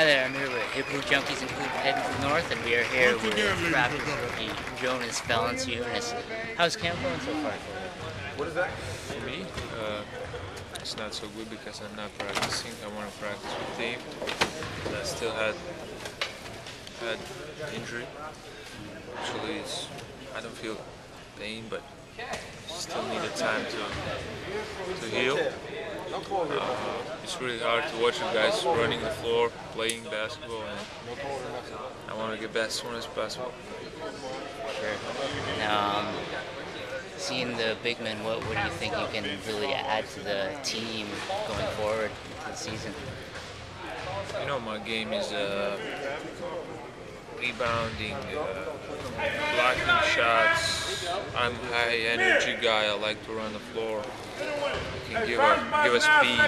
Hi there, I'm here with Hip Hoop Junkies and Hoop Heads North, and we are here with Raptors rookie Jonas Valanciunas. How's camp going so far for you? What is that? For me, uh, it's not so good because I'm not practicing. I want to practice with team. And I still had had injury. Actually, it's, I don't feel pain, but still need needed time to to heal. Uh, it's really hard to watch you guys running the floor, playing basketball, and I want to get back as soon as possible. Sure. Now, um, seeing the big men, what, what do you think you can really add to the team going forward into the season? You know, my game is uh, rebounding, uh, blocking shots. I'm a high energy guy. I like to run the floor. I can give a give a speed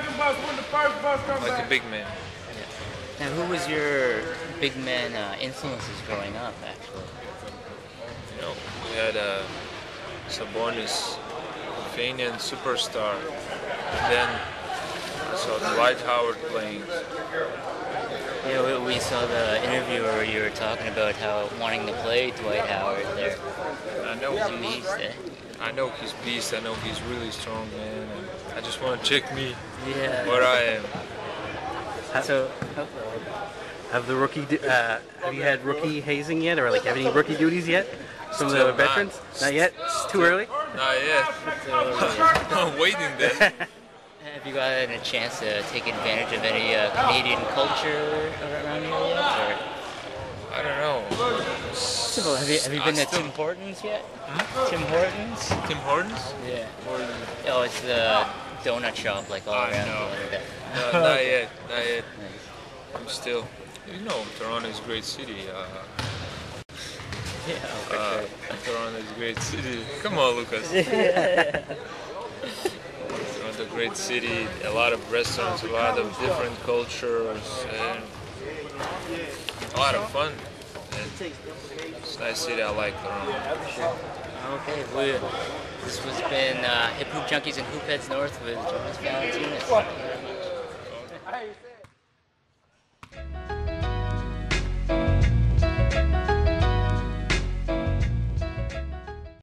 like a big man. Now, who was your big man uh, influences growing up, actually? You know, we had uh, Sabonis, Lithuanian superstar. And then I saw Dwight Howard playing. Yeah, we, we saw the interview where you were talking about how wanting to play Dwight Howard there. I know He's a beast, eh? I know he's beast. I know he's really strong, man. And I just want to check me Yeah. where I am. So, Have the rookie? Uh, have you had rookie hazing yet, or like have any rookie duties yet? Some of the veterans? Not yet. It's too early. Not yet. I'm waiting there. have you gotten a chance to take advantage of any uh, Canadian culture around here yet? Or? I don't know. Simple. Have you, have you been to Tim Hortons yet? Tim Hortons? Tim Hortons? Yeah. Oh, it's the donut shop like all I around know. No, not yet. Not yet. I'm still. You know, Toronto is a great city. Uh, Yeah, for uh, sure. Toronto is a great city. Come on, Lucas. Toronto, great city. A lot of restaurants, a lot of different cultures, and a lot of fun. And it's a nice city. I like Toronto. Okay, well, this has been uh, Hip Hoop Junkies and Hoop Heads North with Jonas Valanciunas.